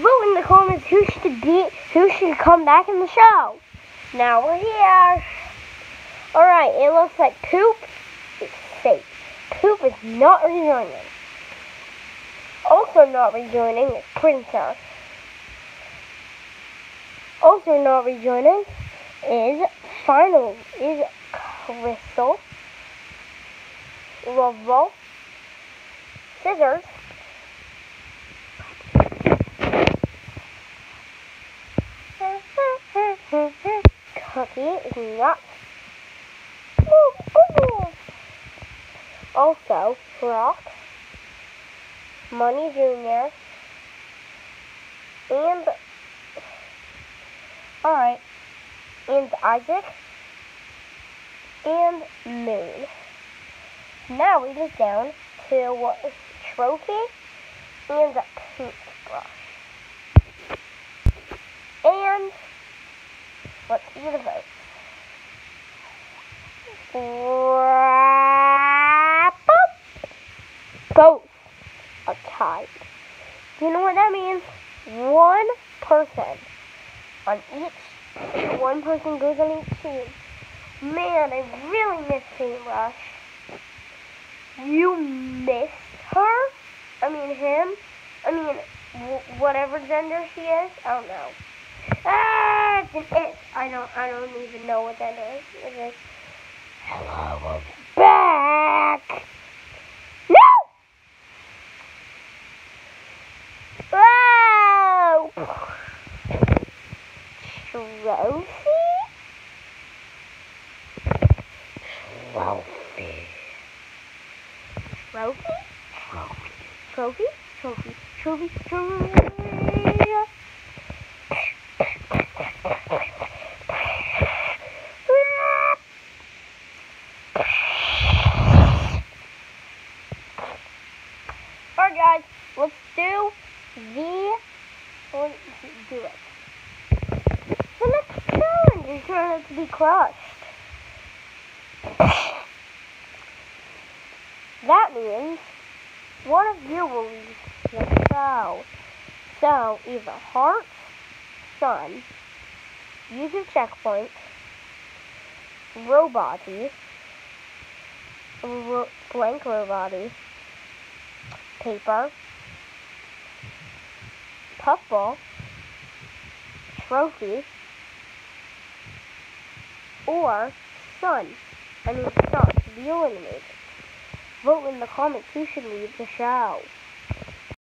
vote in the comments who should be who should come back in the show. Now we're here. Alright, it looks like Poop is safe. Poop is not rejoining. Also not rejoining is Princess. Also not rejoining is Final is Crystal. Lovell. Scissors. Cookie is not. Also, Rock, Money Jr., and alright, and Isaac, and Moon. Now we get down to what is Trophy and paintbrush. And let's see the votes. Both are tied. You know what that means? One person on each, one person goes on each team. Man, I really miss Paintbrush. You miss her? I mean him? I mean, whatever gender she is? I don't know. Ah. I don't, I don't even know what that is. It is. Hello, I'm back. No! Whoa! Trophy? Trophy? Trophy? Trophy? Trophy? Trophy? Trophy? Alright guys, let's do the let's do it. The next challenge is going to be crushed. That means one of you will leave the show. So either Heart, Sun, User Checkpoint, Roboty, ro Blank Paper, Puffball, Trophy, or Sun. I mean, to be eliminated. Vote in the comments who should leave the show.